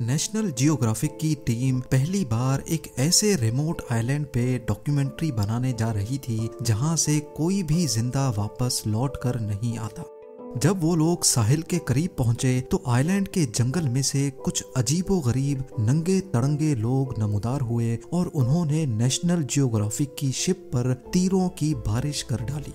National Geographic की team पहली बार एक ऐसे रिमोट आइलैंड पे डॉक्यूमेंट्री बनाने जा रही थी, जहाँ से कोई भी ज़िंदा वापस लौट कर नहीं आता। जब वो लोग साहिल के करीब पहुँचे तो आइलैंड के जंगल में से कुछ अजीबो गरीब नंगे तड़ंगे लोग नमोदार हुए और उन्होंने नेशनल जियोग्राफिक की शिप पर तीरों की बारिश कर डाली।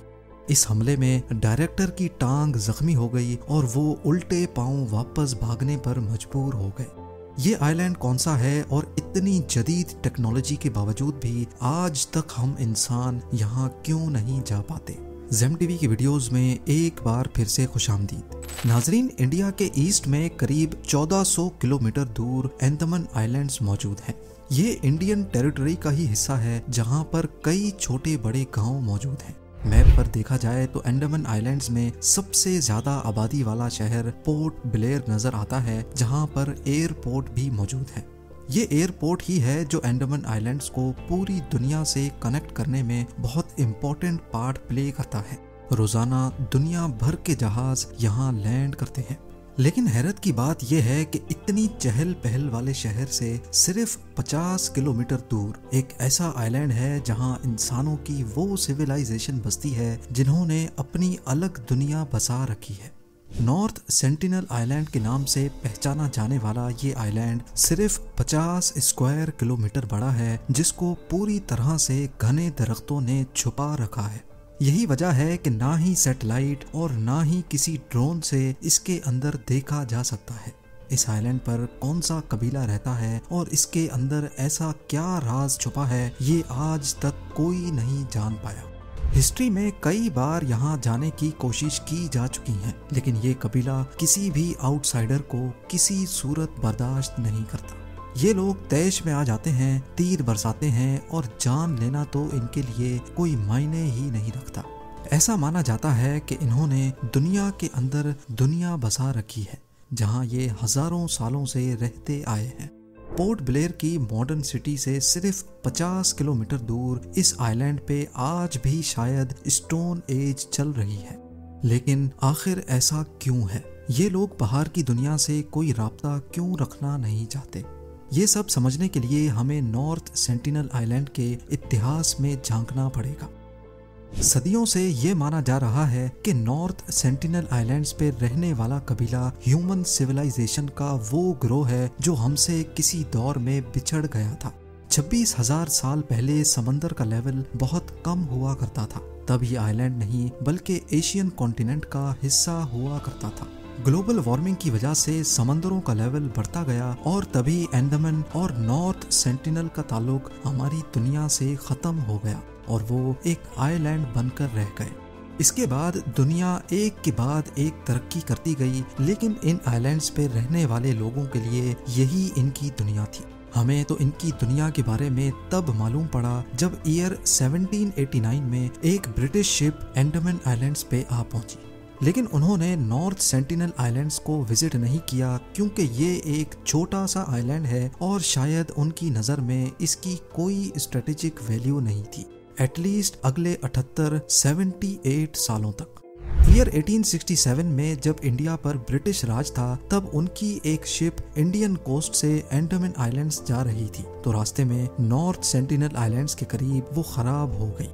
इस हमले में डायरेक्टर की टांग जख्मी हो गई और वो उल्टे पाँव वापस भागने पर मजबूर हो गए। ये आइलैंड कौन सा है और इतनी जदीद टेक्नोलॉजी के बावजूद भी आज तक हम इंसान यहाँ क्यों नहीं जा पाते? जेम टीवी की वीडियोस में एक बार फिर से खुश आमदीद। नाजरीन इंडिया के ईस्ट में करीब 1400 किलोमीटर दूर एंदमन आइलैंड्स मौजूद हैं। ये इंडियन टेरिटरी का ही हिस्सा है जहाँ पर कई छोटे बड़े गाँव मौजूद हैं। मैप पर देखा जाए तो अंडमान आइलैंड्स में सबसे ज़्यादा आबादी वाला शहर पोर्ट ब्लेयर नज़र आता है, जहाँ पर एयरपोर्ट भी मौजूद है। ये एयरपोर्ट ही है जो अंडमान आइलैंड्स को पूरी दुनिया से कनेक्ट करने में बहुत इम्पोर्टेंट पार्ट प्ले करता है। रोज़ाना दुनिया भर के जहाज़ यहाँ लैंड करते हैं। लेकिन हैरत की बात यह है कि इतनी चहल पहल वाले शहर से सिर्फ़ 50 किलोमीटर दूर एक ऐसा आइलैंड है जहाँ इंसानों की वो सिविलाइजेशन बसती है जिन्होंने अपनी अलग दुनिया बसा रखी है। नॉर्थ सेंटिनल आइलैंड के नाम से पहचाना जाने वाला ये आइलैंड सिर्फ़ 50 स्क्वायर किलोमीटर बड़ा है, जिसको पूरी तरह से घने दरख्तों ने छुपा रखा है। यही वजह है कि ना ही सैटेलाइट और ना ही किसी ड्रोन से इसके अंदर देखा जा सकता है। इस आइलैंड पर कौन सा कबीला रहता है और इसके अंदर ऐसा क्या राज छुपा है, ये आज तक कोई नहीं जान पाया। हिस्ट्री में कई बार यहाँ जाने की कोशिश की जा चुकी है, लेकिन ये कबीला किसी भी आउटसाइडर को किसी सूरत बर्दाश्त नहीं करता। ये लोग तैश में आ जाते हैं, तीर बरसाते हैं और जान लेना तो इनके लिए कोई मायने ही नहीं रखता। ऐसा माना जाता है कि इन्होंने दुनिया के अंदर दुनिया बसा रखी है, जहाँ ये हज़ारों सालों से रहते आए हैं। पोर्ट ब्लेयर की मॉडर्न सिटी से सिर्फ़ 50 किलोमीटर दूर इस आइलैंड पे आज भी शायद स्टोन एज चल रही है। लेकिन आखिर ऐसा क्यों है? ये लोग बाहर की दुनिया से कोई रबता क्यों रखना नहीं चाहते? ये सब समझने के लिए हमें नॉर्थ सेंटिनल आइलैंड के इतिहास में झांकना पड़ेगा। सदियों से ये माना जा रहा है कि नॉर्थ सेंटिनल आइलैंड्स पे रहने वाला कबीला ह्यूमन सिविलाइजेशन का वो ग्रोह है जो हमसे किसी दौर में बिछड़ गया था। छब्बीस हज़ार साल पहले समंदर का लेवल बहुत कम हुआ करता था। तब ये आइलैंड नहीं, बल्कि एशियन कॉन्टिनेंट का हिस्सा हुआ करता था। ग्लोबल वार्मिंग की वजह से समंदरों का लेवल बढ़ता गया और तभी एंडमन और नॉर्थ सेंटिनल का ताल्लुक हमारी दुनिया से खत्म हो गया और वो एक आइलैंड बनकर रह गए। इसके बाद दुनिया एक के बाद एक तरक्की करती गई, लेकिन इन आइलैंड्स पे रहने वाले लोगों के लिए यही इनकी दुनिया थी। हमें तो इनकी दुनिया के बारे में तब मालूम पड़ा जब ईयर 1789 में एक ब्रिटिश शिप एंडमन आइलैंड्स पे आ पहुँची। लेकिन उन्होंने नॉर्थ सेंटिनल आइलैंड्स को विज़िट नहीं किया क्योंकि ये एक छोटा सा आइलैंड है और शायद उनकी नज़र में इसकी कोई स्ट्रेटेजिक वैल्यू नहीं थी। एटलीस्ट अगले 78 78 सालों तक। ईयर 1867 में जब इंडिया पर ब्रिटिश राज था, तब उनकी एक शिप इंडियन कोस्ट से एंडोमिन आइलैंड्स जा रही थी। तो रास्ते में नॉर्थ सेंटिनल आइलैंड्स के करीब वो खराब हो गई।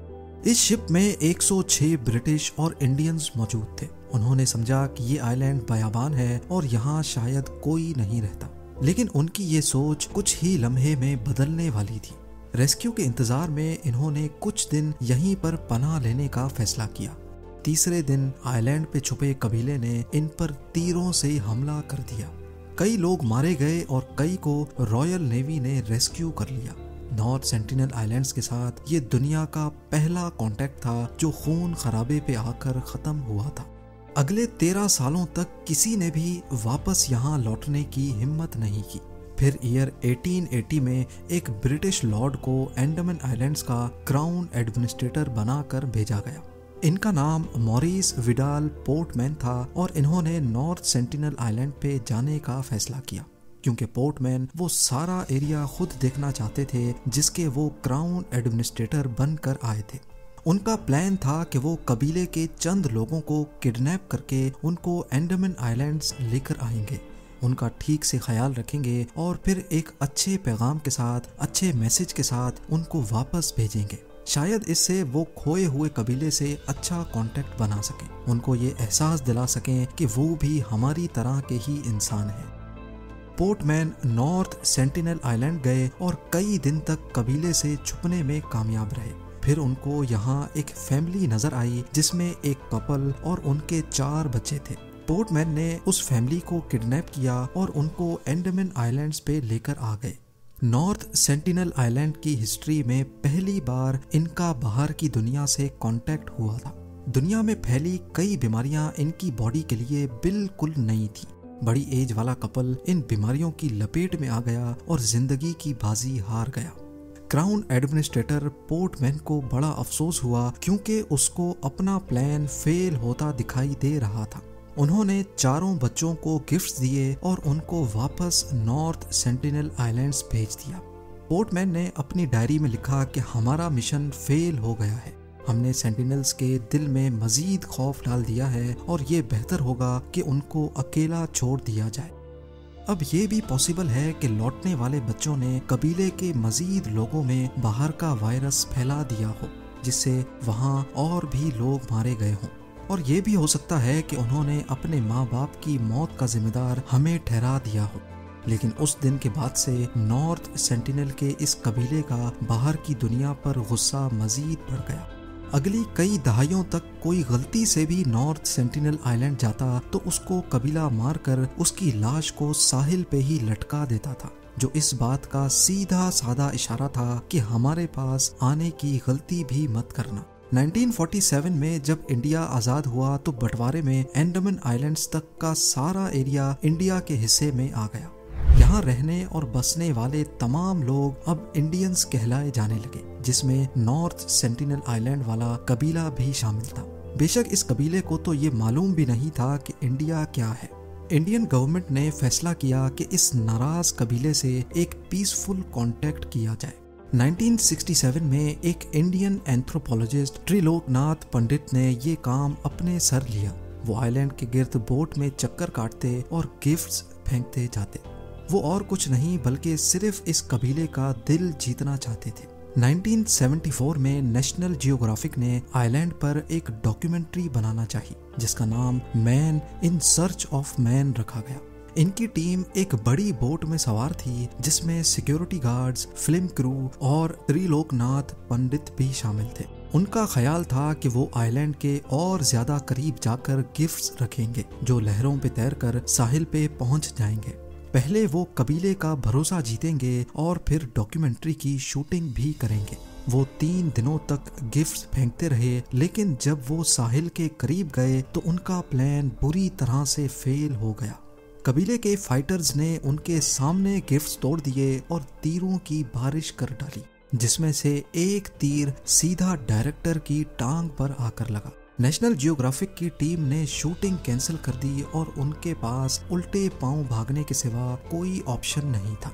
इस शिप में 106 ब्रिटिश और इंडियंस मौजूद थे। उन्होंने समझा कि ये आइलैंड बयाबान है और यहाँ शायद कोई नहीं रहता। लेकिन उनकी ये सोच कुछ ही लम्हे में बदलने वाली थी। रेस्क्यू के इंतज़ार में इन्होंने कुछ दिन यहीं पर पनाह लेने का फैसला किया। तीसरे दिन आइलैंड पे छुपे कबीले ने इन पर तीरों से हमला कर दिया। कई लोग मारे गए और कई को रॉयल नेवी ने रेस्क्यू कर लिया। नॉर्थ सेंटिनल आइलैंड्स के साथ ये दुनिया का पहला कांटेक्ट था जो खून खराबे पे आकर ख़त्म हुआ था। अगले तेरह सालों तक किसी ने भी वापस यहाँ लौटने की हिम्मत नहीं की। फिर ईयर 1880 में एक ब्रिटिश लॉर्ड को एंडमन आइलैंड्स का क्राउन एडमिनिस्ट्रेटर बनाकर भेजा गया। इनका नाम मॉरिस विडाल पोर्टमैन था और इन्होंने नॉर्थ सेंटिनल आइलैंड पे जाने का फैसला किया। क्योंकि पोर्टमैन वो सारा एरिया खुद देखना चाहते थे, जिसके वो क्राउन एडमिनिस्ट्रेटर बनकर आए थे। उनका प्लान था कि वो कबीले के चंद लोगों को किडनैप करके उनको एंडमन आइलैंड्स लेकर आएँगे। उनका ठीक से ख्याल रखेंगे और फिर एक अच्छे पैगाम के साथ, अच्छे मैसेज के साथ उनको वापस भेजेंगे। शायद इससे वो खोए हुए कबीले से अच्छा कांटेक्ट बना सकें। उनको ये एहसास दिला सकें कि वो भी हमारी तरह के ही इंसान हैं। पोर्टमैन नॉर्थ सेंटिनल आइलैंड गए और कई दिन तक कबीले से छुपने में कामयाब रहे। फिर उनको यहाँ एक फैमिली नज़र आई, जिसमें एक कपल और उनके चार बच्चे थे। पोर्टमैन ने उस फैमिली को किडनैप किया और उनको एंडमन आइलैंड्स पे लेकर आ गए। नॉर्थ सेंटिनल आइलैंड की हिस्ट्री में पहली बार इनका बाहर की दुनिया से कांटेक्ट हुआ था। दुनिया में फैली कई बीमारियाँ इनकी बॉडी के लिए बिल्कुल नई थी। बड़ी एज वाला कपल इन बीमारियों की लपेट में आ गया और ज़िंदगी की बाजी हार गया। क्राउन एडमिनिस्ट्रेटर पोर्टमैन को बड़ा अफसोस हुआ क्योंकि उसको अपना प्लान फेल होता दिखाई दे रहा था। उन्होंने चारों बच्चों को गिफ्ट्स दिए और उनको वापस नॉर्थ सेंटिनल आइलैंड्स भेज दिया। पोर्टमैन ने अपनी डायरी में लिखा कि हमारा मिशन फेल हो गया है। हमने सेंटिनल्स के दिल में मजीद खौफ डाल दिया है और ये बेहतर होगा कि उनको अकेला छोड़ दिया जाए। अब ये भी पॉसिबल है कि लौटने वाले बच्चों ने कबीले के मजीद लोगों में बाहर का वायरस फैला दिया हो, जिससे वहाँ और भी लोग मारे गए हों। और ये भी हो सकता है कि उन्होंने अपने माँ बाप की मौत का जिम्मेदार हमें ठहरा दिया हो। लेकिन उस दिन के बाद से नॉर्थ सेंटिनल के इस कबीले का बाहर की दुनिया पर गुस्सा मजीद बढ़ गया। अगली कई दहाइयों तक कोई गलती से भी नॉर्थ सेंटिनल आइलैंड जाता तो उसको कबीला मारकर उसकी लाश को साहिल पे ही लटका देता था, जो इस बात का सीधा साधा इशारा था कि हमारे पास आने की गलती भी मत करना। 1947 में जब इंडिया आज़ाद हुआ तो बंटवारे में एंडमन आइलैंड्स तक का सारा एरिया इंडिया के हिस्से में आ गया। यहाँ रहने और बसने वाले तमाम लोग अब इंडियंस कहलाए जाने लगे, जिसमें नॉर्थ सेंटिनल आइलैंड वाला कबीला भी शामिल था। बेशक इस कबीले को तो ये मालूम भी नहीं था कि इंडिया क्या है। इंडियन गवर्नमेंट ने फैसला किया कि इस नाराज़ कबीले से एक पीसफुल कांटेक्ट किया जाए। 1967 में एक इंडियन एंथ्रोपोलॉजिस्ट त्रिलोकनाथ पंडित ने ये काम अपने सर लिया। वो आइलैंड के गिर्द बोट में चक्कर काटते और गिफ्ट्स फेंकते जाते। वो और कुछ नहीं, बल्कि सिर्फ़ इस कबीले का दिल जीतना चाहते थे। 1974 में नेशनल जियोग्राफिक ने आइलैंड पर एक डॉक्यूमेंट्री बनाना चाहिए जिसका नाम man in search of man रखा गया। इनकी टीम एक बड़ी बोट में सवार थी, जिसमें सिक्योरिटी गार्ड्स, फ़िल्म क्रू और त्रिलोकनाथ पंडित भी शामिल थे। उनका ख्याल था कि वो आइलैंड के और ज़्यादा करीब जाकर गिफ्ट्स रखेंगे, जो लहरों पे तैरकर साहिल पे पहुँच जाएँगे। पहले वो कबीले का भरोसा जीतेंगे और फिर डॉक्यूमेंट्री की शूटिंग भी करेंगे। वो तीन दिनों तक गिफ्ट्स फेंकते रहे, लेकिन जब वो साहिल के करीब गए तो उनका प्लान बुरी तरह से फेल हो गया। कबीले के फाइटर्स ने उनके सामने गिफ्ट्स तोड़ दिए और तीरों की बारिश कर डाली, जिसमें से एक तीर सीधा डायरेक्टर की टांग पर आकर लगा। नेशनल जियोग्राफिक की टीम ने शूटिंग कैंसिल कर दी और उनके पास उल्टे पाँव भागने के सिवा कोई ऑप्शन नहीं था।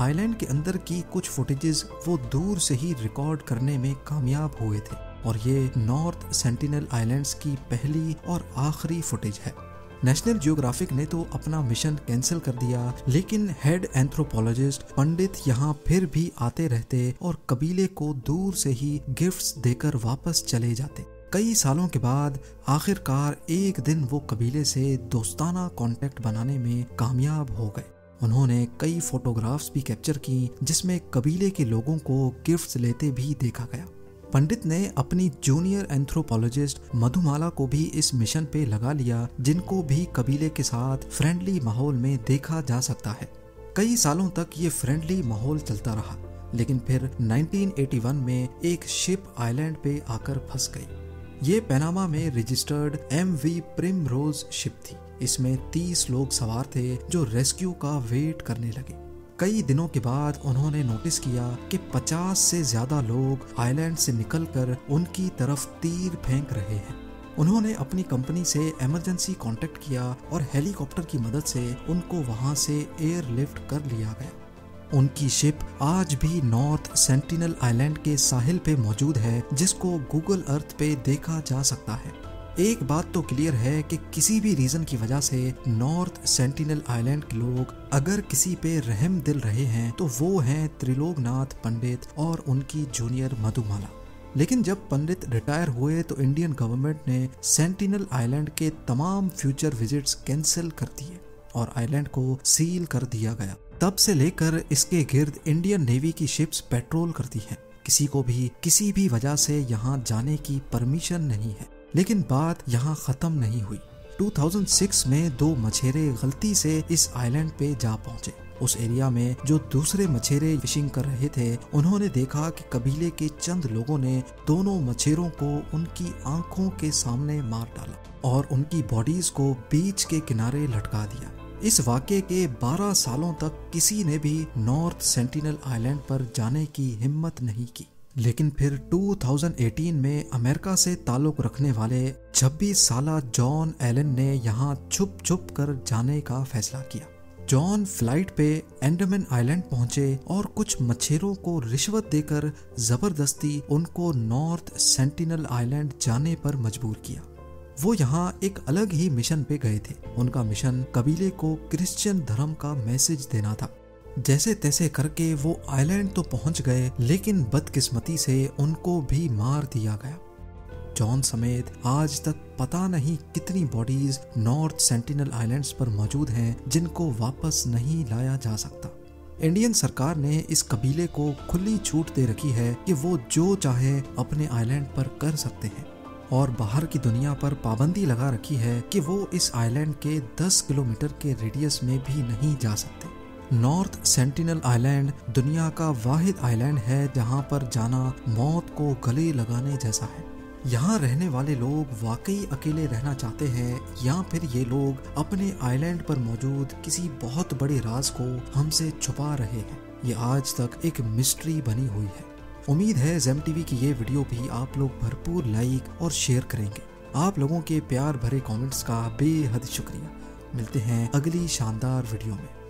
आइलैंड के अंदर की कुछ फुटेजेस वो दूर से ही रिकॉर्ड करने में कामयाब हुए थे और ये नॉर्थ सेंटिनल आइलैंड्स की पहली और आखिरी फुटेज है। नेशनल जियोग्राफिक ने तो अपना मिशन कैंसिल कर दिया, लेकिन हेड एंथ्रोपोलॉजिस्ट पंडित यहाँ फिर भी आते रहते और कबीले को दूर से ही गिफ्ट्स देकर वापस चले जाते। कई सालों के बाद आखिरकार एक दिन वो कबीले से दोस्ताना कांटेक्ट बनाने में कामयाब हो गए। उन्होंने कई फोटोग्राफ्स भी कैप्चर की, जिसमें कबीले के लोगों को गिफ्ट्स लेते भी देखा गया। पंडित ने अपनी जूनियर एंथ्रोपोलॉजिस्ट मधुमाला को भी इस मिशन पे लगा लिया, जिनको भी कबीले के साथ फ्रेंडली माहौल में देखा जा सकता है। कई सालों तक ये फ्रेंडली माहौल चलता रहा, लेकिन फिर 1981 में एक शिप आइलैंड पे आकर फंस गई। ये पैनामा में registered M V Primrose ship थी। इसमें 30 लोग सवार थे जो रेस्क्यू का वेट करने लगे। कई दिनों के बाद उन्होंने नोटिस किया कि 50 से ज़्यादा लोग आइलैंड से निकलकर उनकी तरफ़ तीर फेंक रहे हैं। उन्होंने अपनी कंपनी से इमरजेंसी कांटेक्ट किया और हेलीकॉप्टर की मदद से उनको वहाँ से एयरलिफ्ट कर लिया गया। उनकी शिप आज भी नॉर्थ सेंटिनल आइलैंड के साहिल पे मौजूद है, जिसको गूगल अर्थ पे देखा जा सकता है। एक बात तो क्लियर है कि किसी भी रीजन की वजह से नॉर्थ सेंटिनल आइलैंड के लोग अगर किसी पे रहम दिल रहे हैं तो वो हैं त्रिलोकनाथ पंडित और उनकी जूनियर मधुमाला। लेकिन जब पंडित रिटायर हुए तो इंडियन गवर्नमेंट ने सेंटिनल आइलैंड के तमाम फ्यूचर विजिट्स कैंसिल कर दिए और आइलैंड को सील कर दिया गया। तब से लेकर इसके गिर्द इंडियन नेवी की शिप्स पेट्रोल करती हैं। किसी को भी, किसी भी वजह से यहाँ जाने की परमिशन नहीं है। लेकिन बात यहाँ खत्म नहीं हुई। 2006 में दो मछेरे गलती से इस आइलैंड पे जा पहुँचे। उस एरिया में जो दूसरे मछेरे फिशिंग कर रहे थे, उन्होंने देखा कि कबीले के चंद लोगों ने दोनों मछेरों को उनकी आँखों के सामने मार डाला और उनकी बॉडीज को बीच के किनारे लटका दिया। इस वाक्य के 12 सालों तक किसी ने भी नॉर्थ सेंटिनल आइलैंड पर जाने की हिम्मत नहीं की। लेकिन फिर 2018 में अमेरिका से ताल्लुक रखने वाले 26 साल जॉन एलन ने यहाँ छुप छुप कर जाने का फैसला किया। जॉन फ़्लाइट पे एंडमैन आइलैंड पहुँचे और कुछ मच्छेरों को रिश्वत देकर ज़बरदस्ती उनको नॉर्थ सेंटिनल आइलैंड जाने पर मजबूर किया। वो यहाँ एक अलग ही मिशन पे गए थे। उनका मिशन कबीले को क्रिश्चियन धर्म का मैसेज देना था। जैसे तैसे करके वो आइलैंड तो पहुँच गए, लेकिन बदकिस्मती से उनको भी मार दिया गया। जॉन समेत आज तक पता नहीं कितनी बॉडीज नॉर्थ सेंटिनल आइलैंड्स पर मौजूद हैं, जिनको वापस नहीं लाया जा सकता। इंडियन सरकार ने इस कबीले को खुली छूट दे रखी है कि वो जो चाहे अपने आइलैंड पर कर सकते हैं। और बाहर की दुनिया पर पाबंदी लगा रखी है कि वो इस आइलैंड के 10 किलोमीटर के रेडियस में भी नहीं जा सकते। नॉर्थ सेंटिनल आइलैंड दुनिया का वाहिद आइलैंड है जहाँ पर जाना मौत को गले लगाने जैसा है। यहाँ रहने वाले लोग वाकई अकेले रहना चाहते हैं या फिर ये लोग अपने आइलैंड पर मौजूद किसी बहुत बड़े राज को हमसे छुपा रहे हैं। ये आज तक एक मिस्ट्री बनी हुई है। उम्मीद है जेम टीवी की ये वीडियो भी आप लोग भरपूर लाइक और शेयर करेंगे। आप लोगों के प्यार भरे कमेंट्स का बेहद शुक्रिया। मिलते हैं अगली शानदार वीडियो में।